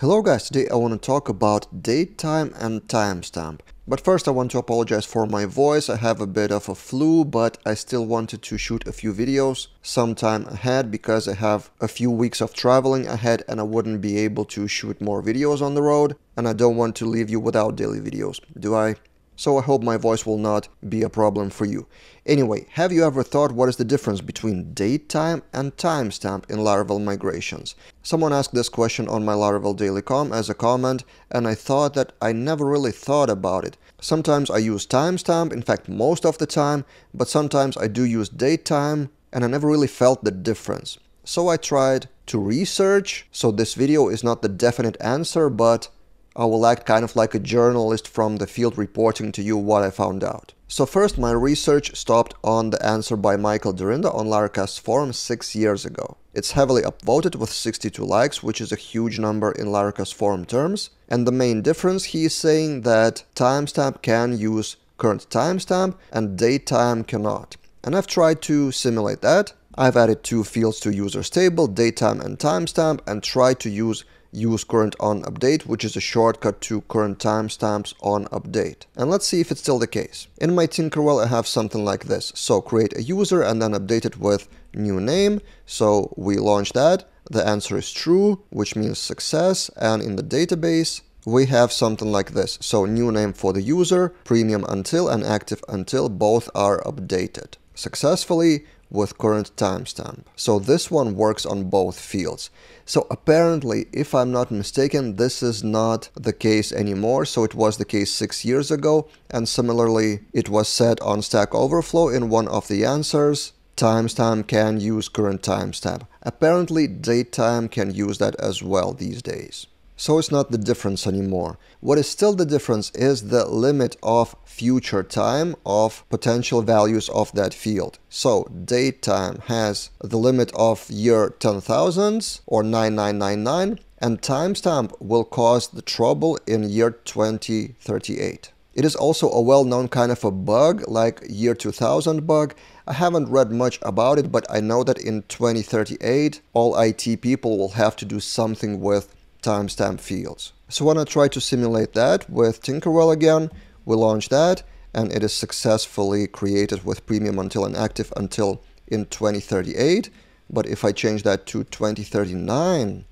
Hello guys, today I want to talk about date time and timestamp. But first I want to apologize for my voice, I have a bit of a flu, but I still wanted to shoot a few videos sometime ahead because I have a few weeks of traveling ahead and I wouldn't be able to shoot more videos on the road. And I don't want to leave you without daily videos, do I? So I hope my voice will not be a problem for you. Anyway, have you ever thought what is the difference between date time and timestamp in Laravel migrations? Someone asked this question on my Laravel Daily Com as a comment, and I thought that I never really thought about it. Sometimes I use timestamp, in fact most of the time, but sometimes I do use date time, and I never really felt the difference. So I tried to research, so this video is not the definite answer, but I will act kind of like a journalist from the field reporting to you what I found out. So first my research stopped on the answer by Michael Dyrynda on Laracast forum 6 years ago. It's heavily upvoted with 62 likes, which is a huge number in Laracast forum terms. And the main difference he is saying that timestamp can use current timestamp and datetime cannot. And I've tried to simulate that. I've added two fields to users table, datetime and timestamp, and tried to use use current on update, which is a shortcut to current timestamps on update. And let's see if it's still the case. In my Tinkerwell, I have something like this. So create a user and then update it with new name. So we launch that. The answer is true, which means success. And in the database, we have something like this. So new name for the user, premium until and active until both are updated. Successfully, with current timestamp. So this one works on both fields. So apparently, if I'm not mistaken, this is not the case anymore. So it was the case six years ago. And similarly, it was said on Stack Overflow in one of the answers. Timestamp can use current timestamp. Apparently, datetime can use that as well these days. So it's not the difference anymore. What is still the difference is the limit of future time of potential values of that field. So date time has the limit of year 10,000 or 9999 and timestamp will cause the trouble in year 2038. It is also a well-known kind of a bug like year 2000 bug. I haven't read much about it, but I know that in 2038 all IT people will have to do something with timestamp fields. So when I try to simulate that with Tinkerwell again, we launch that and it is successfully created with premium until and active until in 2038. But if I change that to 2039,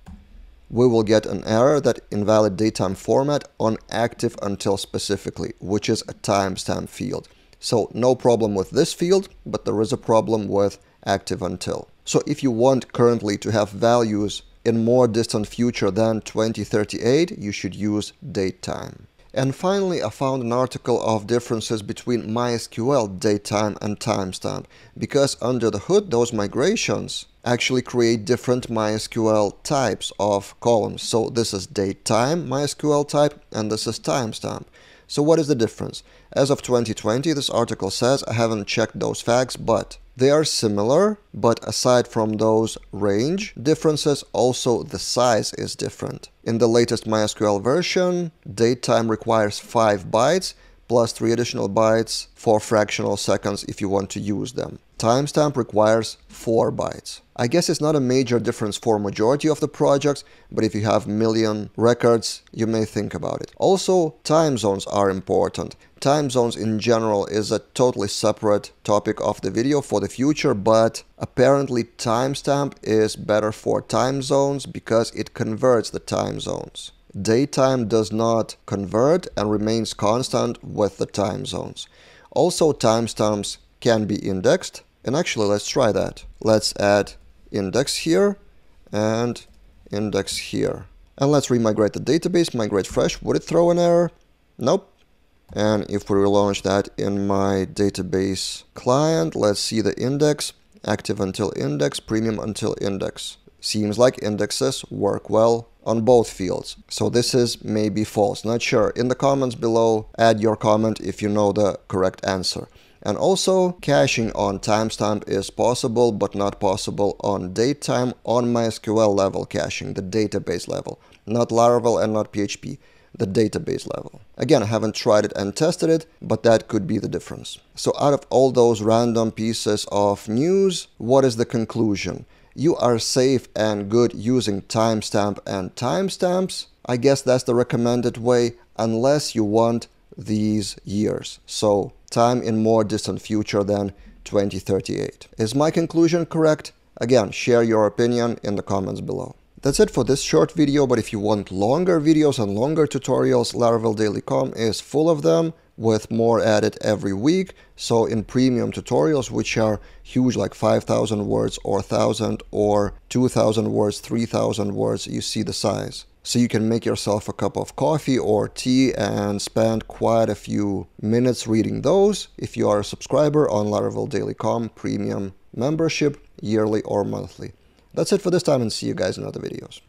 we will get an error that invalid datetime format on active until specifically, which is a timestamp field. So no problem with this field, but there is a problem with active until. So if you want currently to have values in more distant future than 2038, you should use datetime. And finally, I found an article of differences between MySQL datetime and timestamp, because under the hood, those migrations actually create different MySQL types of columns. So this is datetime MySQL type, and this is timestamp. So what is the difference? As of 2020, this article says, I haven't checked those facts, but they are similar, but aside from those range differences, also the size is different. In the latest MySQL version, datetime requires 5 bytes, plus 3 additional bytes for fractional seconds if you want to use them. Timestamp requires 4 bytes. I guess it's not a major difference for majority of the projects, but if you have million records, you may think about it. Also, time zones are important. Time zones in general is a totally separate topic of the video for the future, but apparently timestamp is better for time zones because it converts the time zones. Datetime does not convert and remains constant with the time zones. Also, timestamps can be indexed, and actually let's try that. Let's add index here and index here. And let's remigrate the database, migrate fresh. Would it throw an error? Nope. And if we relaunch that in my database client, let's see the index, active until index, premium until index. Seems like indexes work well on both fields. So this is maybe false, not sure. In the comments below, add your comment if you know the correct answer. And also, caching on timestamp is possible, but not possible on datetime on MySQL level caching, the database level, not Laravel and not PHP, the database level. Again, I haven't tried it and tested it, but that could be the difference. So out of all those random pieces of news, what is the conclusion? you are safe and good using timestamp and timestamps, I guess that's the recommended way unless you want these years. So time in more distant future than 2038. Is my conclusion correct? Again, share your opinion in the comments below. That's it for this short video, but if you want longer videos and longer tutorials, Laravel Daily.com is full of them with more added every week. So in premium tutorials, which are huge, like 5,000 words or 1,000 or 2,000 words, 3,000 words, you see the size. So you can make yourself a cup of coffee or tea and spend quite a few minutes reading those if you are a subscriber on Laravel Daily.com premium membership, yearly or monthly. That's it for this time and see you guys in other videos.